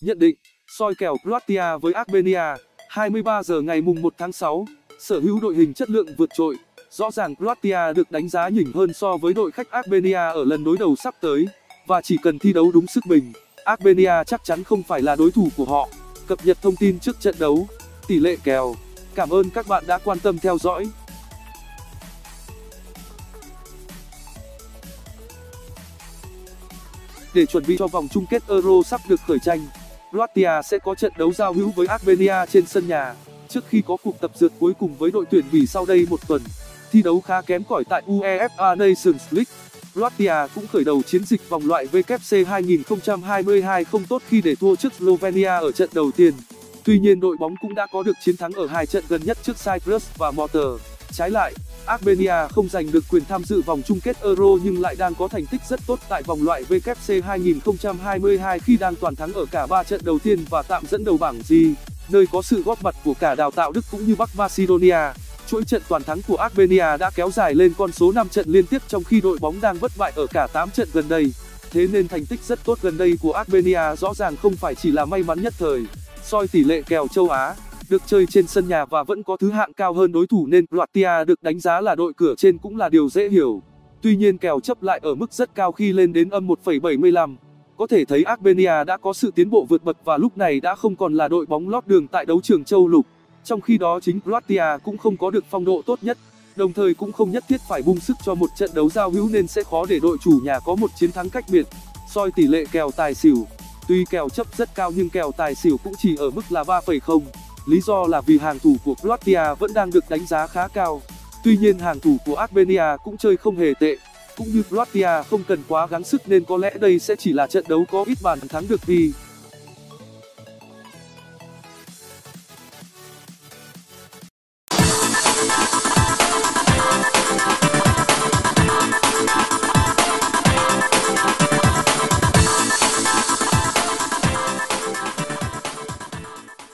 Nhận định, soi kèo Croatia với Armenia, 23 giờ ngày mùng 1 tháng 6, sở hữu đội hình chất lượng vượt trội. Rõ ràng Croatia được đánh giá nhỉnh hơn so với đội khách Armenia ở lần đối đầu sắp tới, và chỉ cần thi đấu đúng sức mình, Armenia chắc chắn không phải là đối thủ của họ. Cập nhật thông tin trước trận đấu, tỷ lệ kèo. Cảm ơn các bạn đã quan tâm theo dõi. Để chuẩn bị cho vòng chung kết Euro sắp được khởi tranh, Croatia sẽ có trận đấu giao hữu với Armenia trên sân nhà, trước khi có cuộc tập dượt cuối cùng với đội tuyển Bỉ sau đây một tuần. Thi đấu khá kém cỏi tại UEFA Nations League. Croatia cũng khởi đầu chiến dịch vòng loại WC 2022 không tốt khi để thua trước Slovenia ở trận đầu tiên. Tuy nhiên đội bóng cũng đã có được chiến thắng ở hai trận gần nhất trước Cyprus và Malta. Trái lại, Armenia không giành được quyền tham dự vòng chung kết Euro nhưng lại đang có thành tích rất tốt tại vòng loại WC 2022 khi đang toàn thắng ở cả 3 trận đầu tiên và tạm dẫn đầu bảng G, nơi có sự góp mặt của cả đào tạo Đức cũng như Bắc Macedonia. Chuỗi trận toàn thắng của Armenia đã kéo dài lên con số 5 trận liên tiếp trong khi đội bóng đang bất bại ở cả 8 trận gần đây. Thế nên thành tích rất tốt gần đây của Armenia rõ ràng không phải chỉ là may mắn nhất thời. Soi tỷ lệ kèo châu Á, được chơi trên sân nhà và vẫn có thứ hạng cao hơn đối thủ nên Croatia được đánh giá là đội cửa trên cũng là điều dễ hiểu. Tuy nhiên kèo chấp lại ở mức rất cao khi lên đến âm 1,75. Có thể thấy Armenia đã có sự tiến bộ vượt bậc và lúc này đã không còn là đội bóng lót đường tại đấu trường châu lục. Trong khi đó chính Croatia cũng không có được phong độ tốt nhất, đồng thời cũng không nhất thiết phải bung sức cho một trận đấu giao hữu nên sẽ khó để đội chủ nhà có một chiến thắng cách biệt. Soi tỷ lệ kèo tài xỉu. Tuy kèo chấp rất cao nhưng kèo tài xỉu cũng chỉ ở mức là 3,0. Lý do là vì hàng thủ của Croatia vẫn đang được đánh giá khá cao. Tuy nhiên hàng thủ của Armenia cũng chơi không hề tệ. Cũng như Croatia không cần quá gắng sức nên có lẽ đây sẽ chỉ là trận đấu có ít bàn thắng được vì